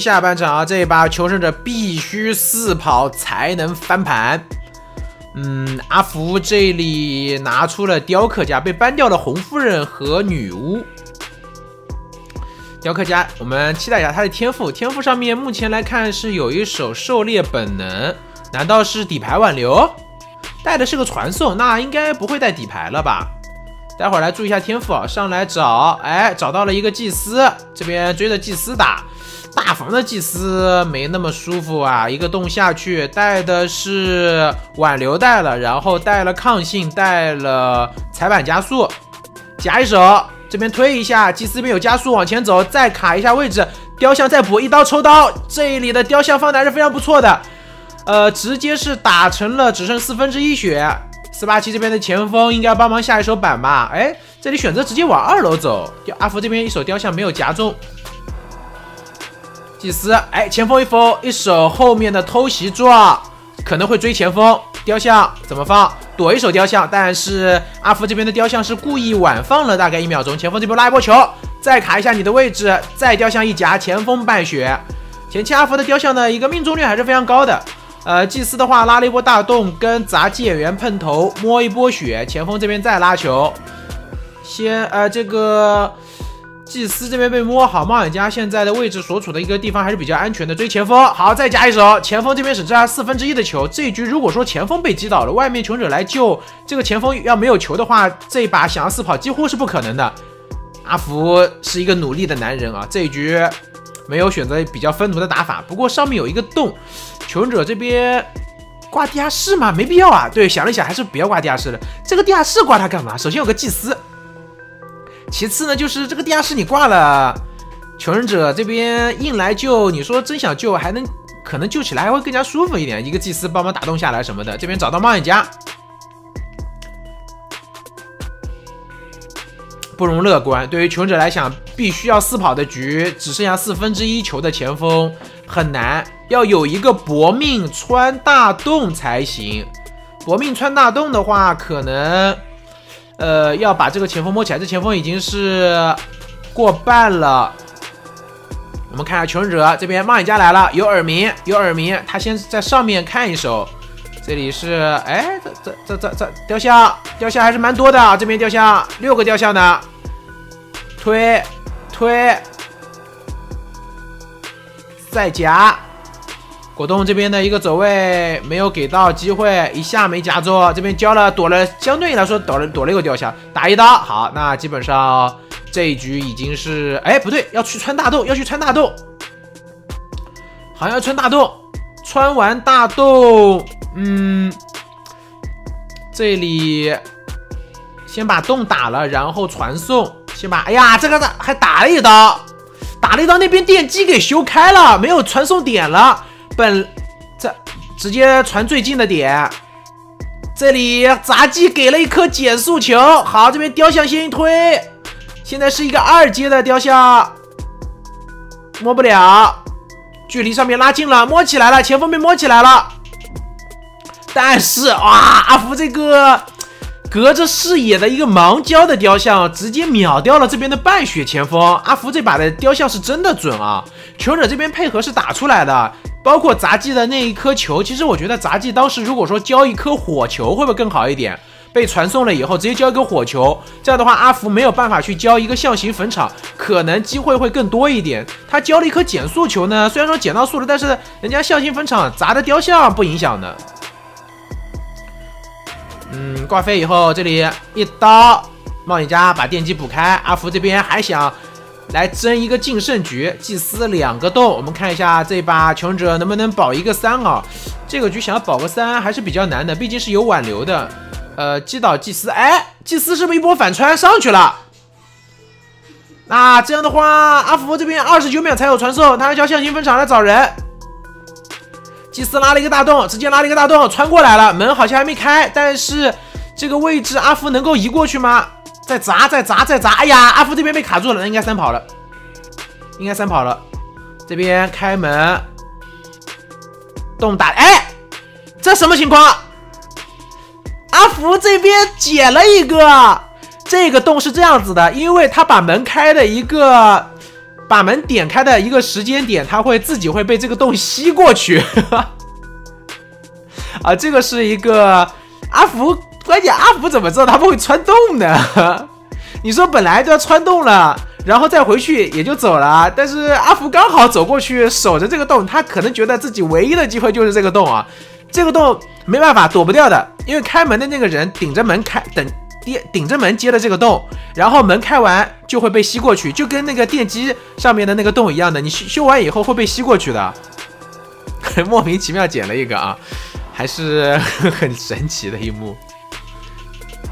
下半场啊，这一把求生者必须四跑才能翻盘。嗯，阿福这里拿出了雕刻家，被搬掉了红夫人和女巫。雕刻家，我们期待一下他的天赋。天赋上面目前来看是有一手狩猎本能，难道是底牌挽留？带的是个传送，那应该不会带底牌了吧？待会儿来注意一下天赋啊，上来找，哎，找到了一个祭司，这边追着祭司打。大房的祭司没那么舒服啊，一个洞下去，带的是挽留带了，然后带了抗性，带了踩板加速，夹一手，这边推一下，祭司这边有加速往前走，再卡一下位置，雕像再补一刀抽刀，这里的雕像放的还是非常不错的，呃，直接是打成了只剩四分之一血，四八七这边的前锋应该帮忙下一手板吧，哎，这里选择直接往二楼走，阿福这边一手雕像没有夹中。祭司，哎，前锋一封，一手后面的偷袭撞，可能会追前锋雕像，怎么放？躲一手雕像，但是阿福这边的雕像是故意晚放了大概一秒钟。前锋这边拉一波球，再卡一下你的位置，再雕像一夹，前锋半血。前期阿福的雕像呢，一个命中率还是非常高的。呃，祭司的话拉了一波大洞，跟杂技演员碰头，摸一波血。前锋这边再拉球，先呃这个。祭司这边被摸好，冒险家现在的位置所处的一个地方还是比较安全的。追前锋，好，再加一手。前锋这边只剩下四分之一的球。这一局如果说前锋被击倒了，外面穷者来救这个前锋，要没有球的话，这一把想要四跑几乎是不可能的。阿福是一个努力的男人啊，这一局没有选择比较分图的打法。不过上面有一个洞，穷者这边挂地下室吗？没必要啊。对，想了想，还是不要挂地下室了。这个地下室挂它干嘛？首先有个祭司。其次呢，就是这个地下室你挂了，求生者这边硬来救，你说真想救还能可能救起来还会更加舒服一点，一个祭司帮忙打洞下来什么的，这边找到冒险家，不容乐观。对于求生者来讲，必须要四跑的局，只剩下四分之一球的前锋很难，要有一个搏命穿大洞才行。搏命穿大洞的话，可能。呃，要把这个前锋摸起来，这前锋已经是过半了。我们看下求生者这边，冒险家来了，有耳鸣，有耳鸣。他先在上面看一手，这里是，哎，这这这这这雕像，雕像还是蛮多的，这边雕像六个雕像呢，推推，再夹。果冻这边的一个走位没有给到机会，一下没夹住，这边交了躲了，相对来说躲了躲了一个雕像，打一刀，好，那基本上这一局已经是，哎，不对，要去穿大洞，要去穿大洞，好像要穿大洞，穿完大洞，嗯，这里先把洞打了，然后传送，先把，哎呀，这个还打了一刀，打了一刀，那边电机给修开了，没有传送点了。本这直接传最近的点，这里杂技给了一颗减速球，好，这边雕像先一推，现在是一个二阶的雕像，摸不了，距离上面拉近了，摸起来了，前锋被摸起来了，但是哇，阿福这个隔着视野的一个盲交的雕像，直接秒掉了这边的半血前锋，阿福这把的雕像是真的准啊，求者这边配合是打出来的。包括杂技的那一颗球，其实我觉得杂技当时如果说交一颗火球，会不会更好一点？被传送了以后，直接交一个火球，这样的话阿福没有办法去交一个象形坟场，可能机会会更多一点。他交了一颗减速球呢，虽然说减到速了，但是人家象形坟场砸的雕像不影响的。嗯，挂飞以后，这里一刀，冒险家把电机补开，阿福这边还想。来争一个净胜局，祭司两个洞，我们看一下这把求生者能不能保一个三啊？这个局想要保个三还是比较难的，毕竟是有挽留的。呃，击倒祭司，哎，祭司是不是一波反穿上去了？那这样的话，阿福这边二十九秒才有传送，他要叫象形分场来找人。祭司拉了一个大洞，直接拉了一个大洞穿过来了，门好像还没开，但是这个位置阿福能够移过去吗？再砸，再砸，再砸！哎呀，阿福这边被卡住了，那应该三跑了，应该三跑了。这边开门，洞打，哎，这什么情况？阿福这边捡了一个，这个洞是这样子的，因为他把门开的一个把门点开的一个时间点，他会自己会被这个洞吸过去。啊，这个是一个阿福，关键阿福怎么知道他们会穿洞呢？你说本来都要穿洞了，然后再回去也就走了，但是阿福刚好走过去守着这个洞，他可能觉得自己唯一的机会就是这个洞啊，这个洞没办法躲不掉的，因为开门的那个人顶着门开等。电顶着门接的这个洞，然后门开完就会被吸过去，就跟那个电机上面的那个洞一样的，你修修完以后会被吸过去的。莫名其妙捡了一个啊，还是 很神奇的一幕。